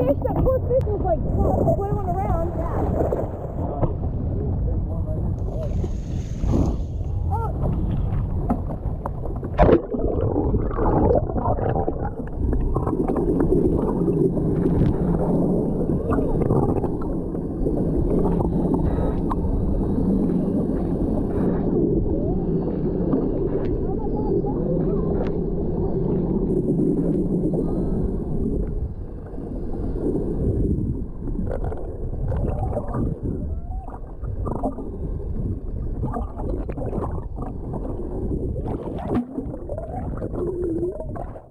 fish that poor fish was like, what, what am I? you